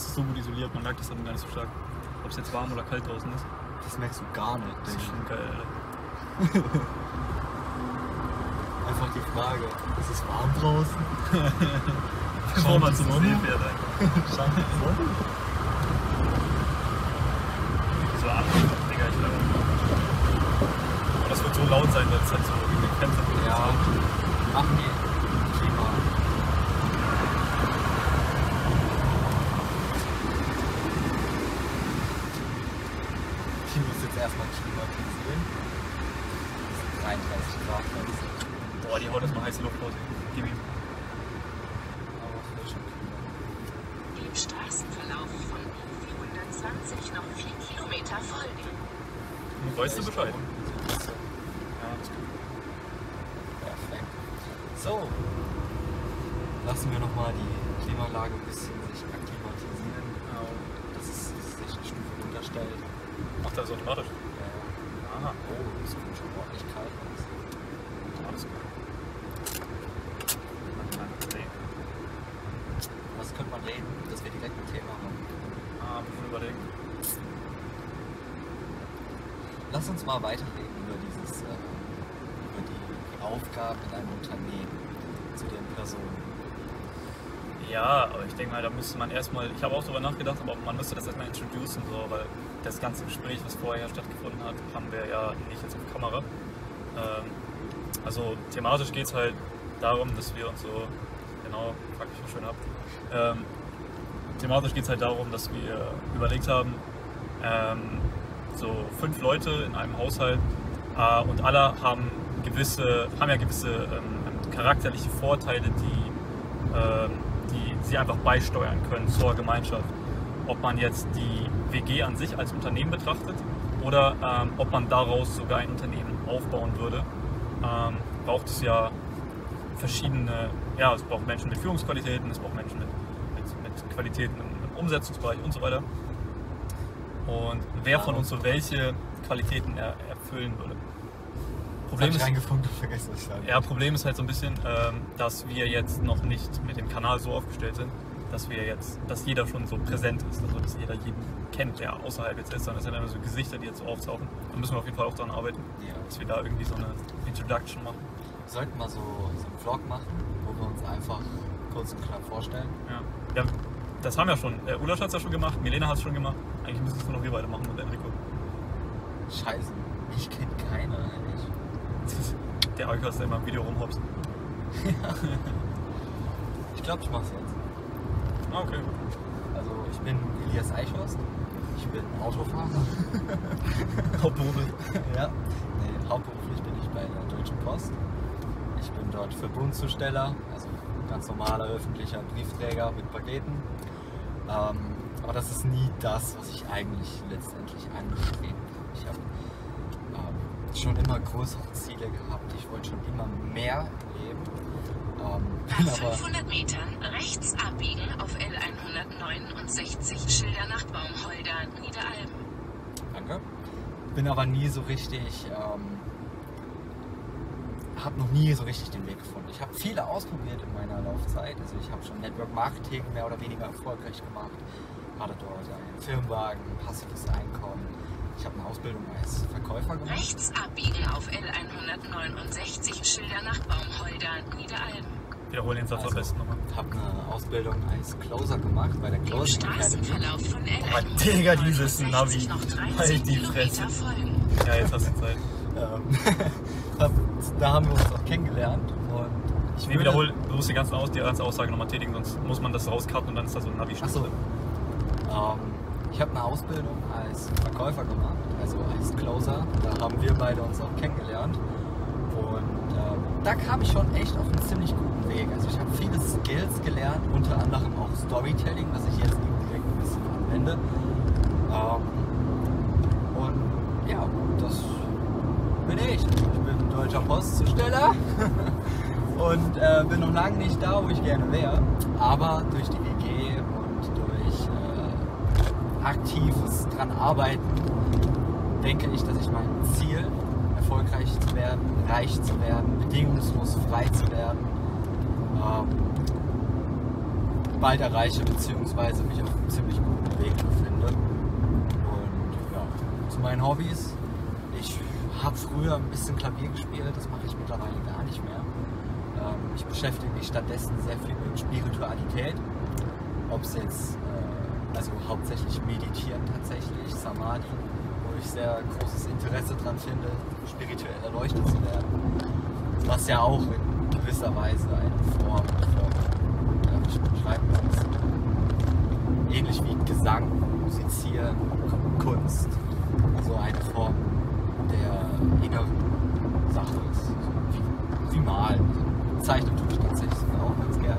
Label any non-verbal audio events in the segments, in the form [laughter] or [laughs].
Haus ist so gut isoliert, man merkt das dann gar nicht so stark. Ob es jetzt warm oder kalt draußen ist. Das merkst du gar nicht. Das ist schon geil, Alter. [laughs] Einfach die Frage, ist es warm draußen? [laughs] Bevor man zum? See fährt, einfach. Scheint die Sonne? So ab, Digga, ich glaube. Aber das wird so laut sein, weil es halt so in den Fenstern Ja, machen die Klima. Ich muss jetzt erstmal klimatisieren. Das sind 33 Grad. Das ist Boah, die haut erstmal heiße Luft raus. Gib ihm. aber voll schon kühl. Dem Straßenverlauf von U420 noch 4 Kilometer folgen. Weißt du Bescheid. Ja, das ist gut. Perfekt. So. Lassen wir nochmal die Klimaanlage ein bisschen sich akklimatisieren. Das ist, dass sich eine Stufe runterstellt. Macht er so automatisch. Äh, Aha, oh, das kommt schon ordentlich kalt raus. alles gut. Nee. Was könnte man reden, dass wir direkt ein Thema haben? Ah, muss man überlegen. Lass uns mal weiterreden über dieses, äh, über die, Aufgaben in einem Unternehmen zu den Personen. Ja, aber ich denke mal, da müsste man erstmal, ich habe auch darüber nachgedacht, aber man müsste das erstmal introducen, so, weil das ganze Gespräch, was vorher stattgefunden hat, haben wir ja nicht jetzt auf Kamera. Ähm, also thematisch geht es halt darum, dass wir uns so, genau, fuck ich noch schön ab. Ähm, thematisch geht es halt darum, dass wir überlegt haben, ähm, so fünf Leute in einem Haushalt äh, und alle haben gewisse, haben ja gewisse ähm, charakterliche Vorteile, die ähm, die sie einfach beisteuern können zur Gemeinschaft. Ob man jetzt die WG an sich als Unternehmen betrachtet oder ähm, ob man daraus sogar ein Unternehmen aufbauen würde, ähm, braucht es ja verschiedene, ja, es braucht Menschen mit Führungsqualitäten, es braucht Menschen mit, mit, mit Qualitäten im Umsetzungsbereich und so weiter. Und wer von uns so welche Qualitäten er, erfüllen würde. Problem ist, reingefunden und vergessen, sagen ja, Problem ist halt so ein bisschen, ähm, dass wir jetzt noch nicht mit dem Kanal so aufgestellt sind, dass wir jetzt, dass jeder schon so präsent ist, also dass jeder jeden kennt, der außerhalb jetzt ist, sondern es sind immer so Gesichter, die jetzt so auftauchen. Da müssen wir auf jeden Fall auch dran arbeiten, Ja. dass wir da irgendwie so eine Introduction machen. Wir sollten mal so, so einen Vlog machen, wo wir uns einfach kurz und knapp vorstellen. Ja. ja das haben wir schon. Äh, Ulasch hat es ja schon gemacht, Milena hat es schon gemacht. Eigentlich müssen es nur noch wir beide machen und Enrico. Scheiße, ich kenne keiner eigentlich. [laughs] Der Eukers, der immer im Video rumhopst. Ich glaube, ich mach's jetzt. Ah, okay. Also, ich bin Elias Eichhorst. Ich bin Autofahrer. [laughs] Hauptberuflich. ja. Nee, hauptberuflich bin ich bei der Deutschen Post. Ich bin dort Verbundzusteller, also ganz normaler öffentlicher Briefträger mit Paketen. Ähm, aber das ist nie das, was ich eigentlich letztendlich anstrebe. Ich habe ähm, schon immer größere Ziele gehabt. Ich wollte schon immer mehr Leben. Ähm, [laughs] Nach aber 500 Metern rechts abbiegen auf L169 Schildernach Baumholder Niederalm. Danke. Bin aber nie so richtig, ähm, habe noch nie so richtig den Weg gefunden. Ich habe viele ausprobiert in meiner Laufzeit. Also ich habe schon Network Marketing mehr oder weniger erfolgreich gemacht. Hatte dort einen Firmenwagen, passives Einkommen. Ich habe eine Ausbildung als Verkäufer gemacht. Rechts abbiegen auf L169 Schildernach Baumholder Niederalm. Wiederholen den Satz am besten nochmal. habe eine Ausbildung als Closer gemacht bei der Closing Academy. Straßenverlauf von Oh, Digga, dieses Navi. L169 noch 13 Halt die Fresse. Ja, jetzt hast du Zeit. [laughs] Da haben wir uns auch kennengelernt. Und ich Nee, würde- wiederhol, du musst die ganze, Aus, die ganze Aussage nochmal tätigen, sonst muss man das rauscutten und dann ist da so ein navi Ach so. Ähm, ich habe eine Ausbildung als Verkäufer gemacht, also als Closer. Da haben wir beide uns auch kennengelernt. Und ähm, da kam ich schon echt auf einen ziemlich guten Weg. Also ich habe viele Skills gelernt, unter anderem auch Storytelling, was ich jetzt direkt ein bisschen anwende. Ähm, und ja, das bin ich. Ich bin deutscher Postzusteller. [laughs] und äh, bin noch lange nicht da, wo ich gerne wäre. Aber durch die WG und durch äh, aktives dran arbeiten, denke ich, dass ich mein Ziel, erfolgreich zu werden, reich zu werden, bedingungslos frei zu werden, ähm, bald erreiche, beziehungsweise mich auf einem ziemlich guten Weg befinde. Und ja, zu meinen Hobbys. Habe früher ein bisschen Klavier gespielt, das mache ich mittlerweile gar nicht mehr. Ähm, ich beschäftige mich stattdessen sehr viel mit Spiritualität. Ob es jetzt, äh, also hauptsächlich meditieren tatsächlich, Samadhi, wo ich sehr großes Interesse dran finde, spirituell erleuchtet zu werden. Was ja auch in gewisser Weise eine Form von, ja, ich beschreiben kann, ähnlich wie Gesang, Musizieren, Kunst, so eine Inneren Sache ist. So wie, wie Malen. Zeichnen tue ich tatsächlich auch ganz gern.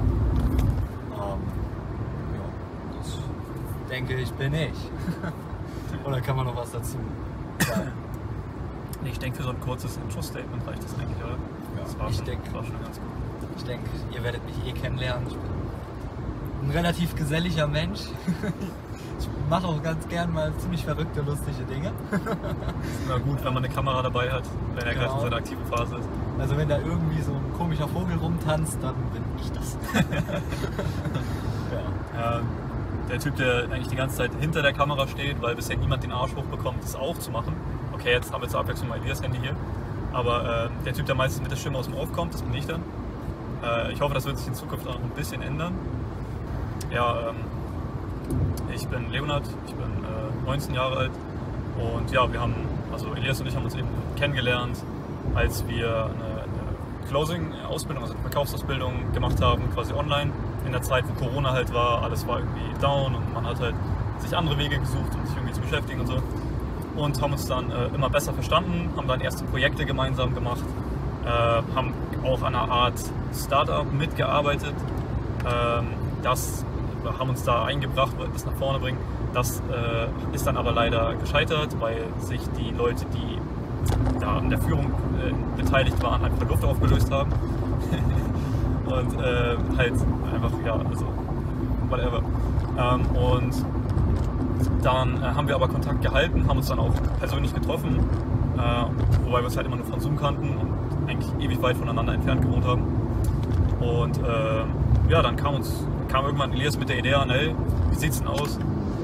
Ähm, ja, das denke ich bin ich. [laughs] Oder kann man noch was dazu sagen? Nee, ich denke, für so ein kurzes Intro-Statement reicht das eigentlich, oder? Ja, das war, ich schon, denke- war schon ganz gut. Ich denke, ihr werdet mich eh kennenlernen. Ich bin ein relativ geselliger Mensch. [laughs] Ich mache auch ganz gern mal ziemlich verrückte, lustige Dinge. [laughs] Ist immer gut, wenn man eine Kamera dabei hat, wenn er gerade Genau. in seiner aktiven Phase ist. Also wenn da irgendwie so ein komischer Vogel rumtanzt, dann bin ich das. [laughs] ja. Ja, der Typ, der eigentlich die ganze Zeit hinter der Kamera steht, weil bisher niemand den Arsch hochbekommt, das auch zu machen. Okay, jetzt haben wir zur Abwechslung mal Elias Handy hier. Aber äh, der Typ, der meistens mit der Stimme aus dem Off kommt, das bin ich dann. Äh, ich hoffe, das wird sich in Zukunft auch ein bisschen ändern. Ja, ähm, ich bin Leonard, ich bin äh, 19 Jahre alt und ja, wir haben, also Elias und ich haben uns eben kennengelernt, als wir eine, eine Closing-Ausbildung, also eine Verkaufsausbildung gemacht haben, quasi online. In der Zeit, wo Corona halt war, alles war irgendwie down und man hat halt sich andere Wege gesucht, um sich irgendwie zu beschäftigen und so. Und haben uns dann äh, immer besser verstanden, haben dann erste Projekte gemeinsam gemacht, äh, haben auch an einer Art Startup mitgearbeitet. Ähm, das haben uns da eingebracht, wollten das nach vorne bringen. Das äh, ist dann aber leider gescheitert, weil sich die Leute, die da an der Führung äh, beteiligt waren, einfach in Luft aufgelöst haben. [laughs] und äh, halt einfach, ja, also whatever. Ähm, und dann äh, haben wir aber Kontakt gehalten, haben uns dann auch persönlich getroffen, äh, wobei wir uns halt immer nur von Zoom kannten und eigentlich ewig weit voneinander entfernt gewohnt haben. Und äh, ja, dann kam uns kam irgendwann Elias mit der Idee an, hey, wie sieht's denn aus?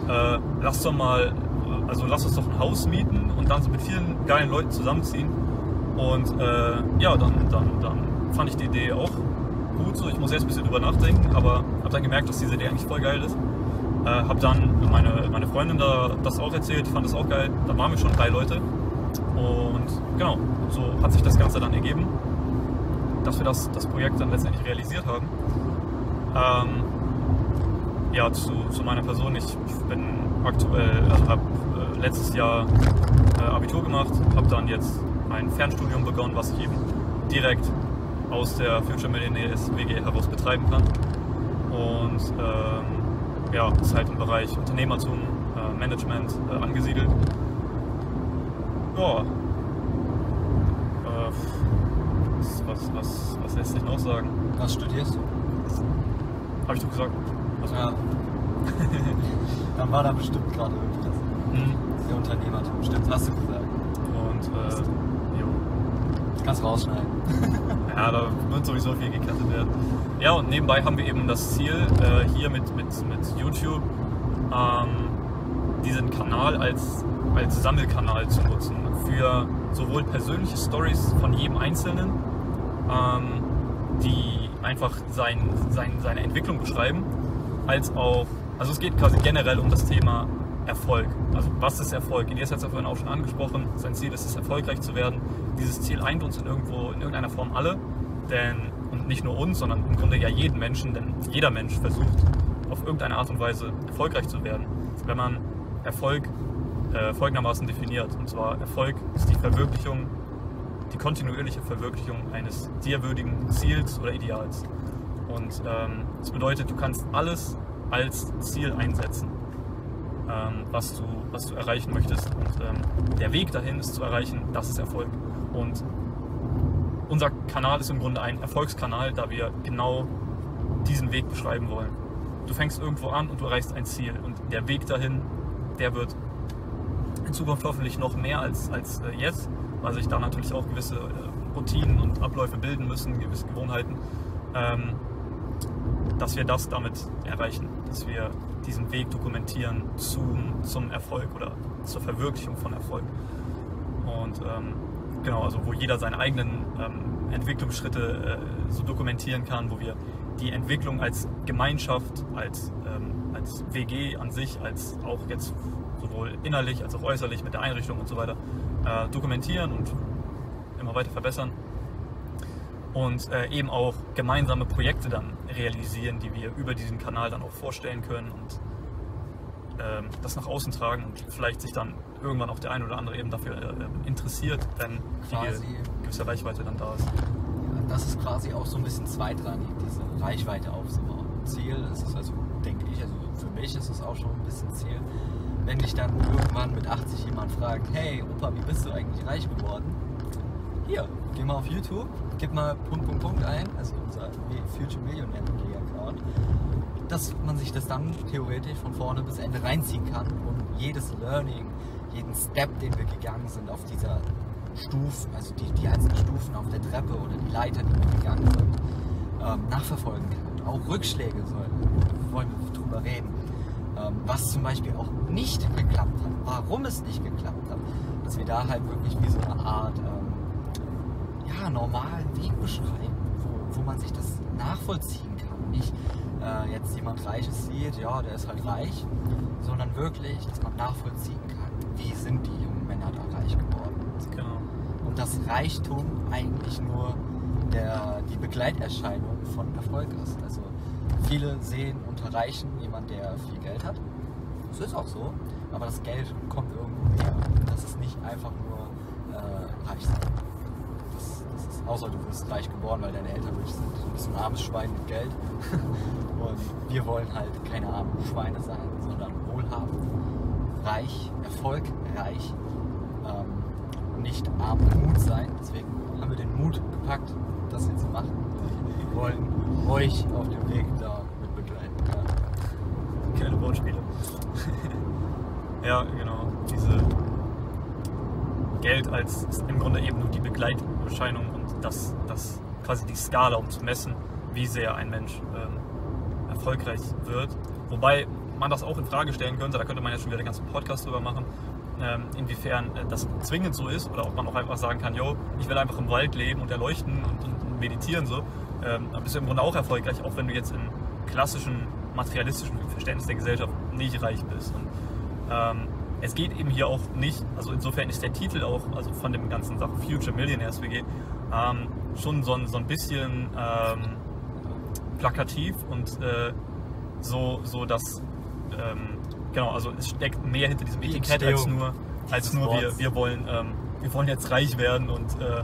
Äh, lass doch mal, also lass uns doch ein Haus mieten und dann so mit vielen geilen Leuten zusammenziehen. Und äh, ja, dann, dann, dann fand ich die Idee auch gut. So, ich muss erst ein bisschen drüber nachdenken, aber habe dann gemerkt, dass diese Idee eigentlich voll geil ist. Äh, habe dann meine, meine Freundin da das auch erzählt, fand das auch geil. Dann waren wir schon drei Leute. Und genau, so hat sich das Ganze dann ergeben, dass wir das, das Projekt dann letztendlich realisiert haben. Ähm, ja, zu, zu meiner Person. Ich, ich bin aktuell, also habe äh, letztes Jahr äh, Abitur gemacht, habe dann jetzt ein Fernstudium begonnen, was ich eben direkt aus der Future Millionaires WG heraus betreiben kann. Und ähm, ja, ist halt im Bereich Unternehmertum, äh, Management äh, angesiedelt. Ja. Äh, was, was, was lässt sich noch sagen? Was studierst du? Habe ich doch gesagt. Ja. [laughs] Dann war da bestimmt gerade irgendwas. Mhm. Der Unternehmertum. Stimmt, hast du gesagt. Und äh, jo. Kannst rausschneiden. [laughs] Ja, da wird sowieso viel gecuttet werden. Ja, und nebenbei haben wir eben das Ziel, äh, hier mit, mit, mit YouTube ähm, diesen Kanal als, als Sammelkanal zu nutzen. Für sowohl persönliche Stories von jedem Einzelnen, ähm, die einfach sein, sein, seine Entwicklung beschreiben, als auch, also es geht quasi generell um das Thema Erfolg. Also was ist Erfolg? Elias hat es ja vorhin auch schon angesprochen. Sein Ziel ist es, erfolgreich zu werden. Dieses Ziel eint uns in irgendwo, in irgendeiner Form alle. Denn, und nicht nur uns, sondern im Grunde ja jeden Menschen, denn jeder Mensch versucht auf irgendeine Art und Weise erfolgreich zu werden. Wenn man Erfolg äh, folgendermaßen definiert. Und zwar Erfolg ist die Verwirklichung, die kontinuierliche Verwirklichung eines dir würdigen Ziels oder Ideals. Und ähm, das bedeutet, du kannst alles als Ziel einsetzen, ähm, was, du, was du erreichen möchtest. Und ähm, der Weg dahin ist zu erreichen, das ist Erfolg. Und unser Kanal ist im Grunde ein Erfolgskanal, da wir genau diesen Weg beschreiben wollen. Du fängst irgendwo an und du erreichst ein Ziel. Und der Weg dahin, der wird in Zukunft hoffentlich noch mehr als, als äh, jetzt, weil sich da natürlich auch gewisse äh, Routinen und Abläufe bilden müssen, gewisse Gewohnheiten. Ähm, dass wir das damit erreichen, dass wir diesen Weg dokumentieren zum, zum Erfolg oder zur Verwirklichung von Erfolg. Und ähm, genau, also wo jeder seine eigenen ähm, Entwicklungsschritte äh, so dokumentieren kann, wo wir die Entwicklung als Gemeinschaft, als, ähm, als WG an sich, als auch jetzt sowohl innerlich als auch äußerlich mit der Einrichtung und so weiter äh, dokumentieren und immer weiter verbessern und äh, eben auch gemeinsame Projekte dann realisieren, die wir über diesen Kanal dann auch vorstellen können und ähm, das nach außen tragen und vielleicht sich dann irgendwann auch der ein oder andere eben dafür äh, interessiert, wenn Quasi. die gewisse Reichweite dann da ist. Ja, das ist quasi auch so ein bisschen zweitrangig, diese Reichweite aufzubauen. Ziel ist es also, denke ich, also für mich ist es auch schon ein bisschen Ziel, wenn dich dann irgendwann mit 80 jemand fragt, hey Opa, wie bist du eigentlich reich geworden? Hier, geh mal auf YouTube, gib mal Punkt, Punkt, Punkt ein, also unser Future Millionaire Account, dass man sich das dann theoretisch von vorne bis Ende reinziehen kann und jedes Learning, jeden Step, den wir gegangen sind auf dieser Stufen, also die, die einzelnen Stufen auf der Treppe oder die Leiter, die wir gegangen sind, ähm, nachverfolgen kann. Auch Rückschläge sollen, wollen wir drüber reden. Ähm, was zum Beispiel auch nicht geklappt hat, warum es nicht geklappt hat, dass wir da halt wirklich wie so eine Art ähm, ja, normalen Weg beschreiben, wo, wo man sich das nachvollziehen kann. Nicht äh, jetzt jemand Reiches sieht, ja, der ist halt reich, sondern wirklich, dass man nachvollziehen kann, wie sind die jungen Männer da reich geworden. Genau. Und dass Reichtum eigentlich nur der, die Begleiterscheinung von Erfolg ist. Also viele sehen unter Reichen jemand, der viel Geld hat. Das ist auch so. Aber das Geld kommt irgendwo her. Das ist nicht einfach nur äh, reich sein. Ist, außer du wirst reich geboren, weil deine Eltern rich sind. Du bist ein armes Schwein mit Geld. [laughs] Und wir wollen halt keine armen Schweine sein, sondern wohlhabend, reich, erfolgreich. Ähm, nicht arm und Mut sein. Deswegen haben wir den Mut gepackt, das hier zu machen. Wir wollen euch auf dem Weg da mit begleiten. Ja. Keine Wortspiele. [laughs] ja, genau. Diese Geld als im Grunde eben nur die Begleiterscheinung und das, das quasi die Skala, um zu messen, wie sehr ein Mensch ähm, erfolgreich wird. Wobei man das auch in Frage stellen könnte, da könnte man jetzt schon wieder den ganzen Podcast drüber machen, ähm, inwiefern äh, das zwingend so ist oder ob man auch einfach sagen kann, yo, ich will einfach im Wald leben und erleuchten und, und, und meditieren so. Ähm, dann bist du im Grunde auch erfolgreich, auch wenn du jetzt im klassischen materialistischen Verständnis der Gesellschaft nicht reich bist. Und, ähm, es geht eben hier auch nicht, also insofern ist der Titel auch, also von dem ganzen Sachen Future Millionaires WG, ähm, schon so ein, so ein bisschen ähm, plakativ und äh, so, so dass, ähm, genau, also es steckt mehr hinter diesem Die Etikett als nur, als nur wir, wir wollen, ähm, wir wollen jetzt reich werden und äh,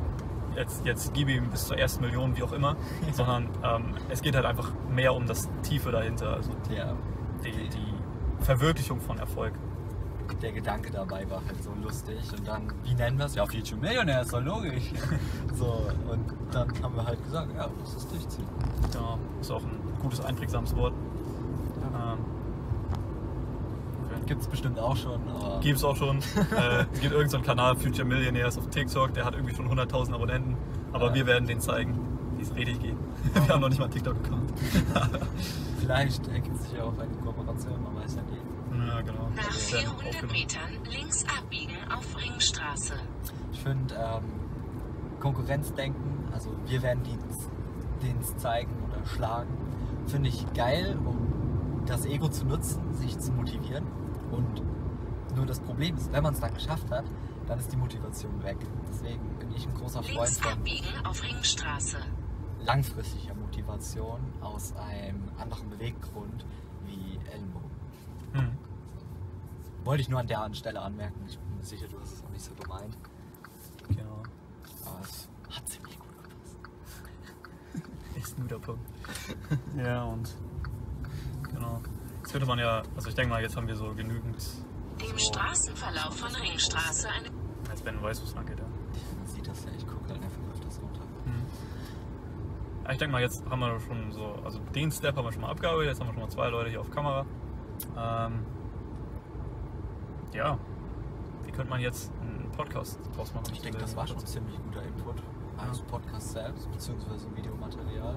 jetzt, jetzt gib ihm bis zur ersten Million, wie auch immer, [laughs] sondern ähm, es geht halt einfach mehr um das Tiefe dahinter, also Der, die, die Verwirklichung von Erfolg. Der Gedanke dabei war halt so lustig. Und dann, wie nennen wir es? Ja, Future Millionaire, ist doch logisch. [laughs] so, und dann haben wir halt gesagt, ja, lass es durchziehen. Ja, ist auch ein gutes, einprägsames Wort. Ähm, okay. Gibt es bestimmt auch schon, Gibt es auch schon. [laughs] äh, es gibt irgendeinen Kanal, Future Millionaires auf TikTok, der hat irgendwie schon 100.000 Abonnenten. Aber Ja. wir werden den zeigen, wie es richtig geht. Wir haben noch nicht mal einen TikTok-Account. [laughs] vielleicht ergibt sich ja auch eine Kooperation, man weiß ja nie. Ja, genau. Nach Das werden 400 aufgenommen. Metern links abbiegen auf Ringstraße. Ich finde ähm, Konkurrenzdenken, also wir werden die denen zeigen oder schlagen, finde ich geil, um das Ego zu nutzen, sich zu motivieren. Und nur das Problem ist, wenn man es dann geschafft hat, dann ist die Motivation weg. Deswegen bin ich ein großer Freund Links von abbiegen auf Ringstraße. langfristiger Motivation aus einem anderen Beweggrund wie Ellenbogen. Hm. Wollte ich nur an der Stelle anmerken. Ich bin mir sicher, du hast es auch nicht so gemeint. Genau. Aber es hat ziemlich gut gepasst. [laughs] Ist ein guter Punkt. [laughs] ja, und genau. Jetzt könnte man ja, also ich denke mal, jetzt haben wir so genügend, Dem So. Straßenverlauf von Ringstraße eine als Ben weiß, wo es lang geht. Ja. Man sieht das ja, ich gucke halt einfach öfters runter. Ja, ich denke mal, jetzt haben wir schon so, also den Step haben wir schon mal abgearbeitet, jetzt haben wir schon mal zwei Leute hier auf Kamera. Ähm, ja, wie könnte man jetzt einen Podcast draus machen? Ich denke, das war schon ziemlich guter Input als Podcast selbst, beziehungsweise Videomaterial.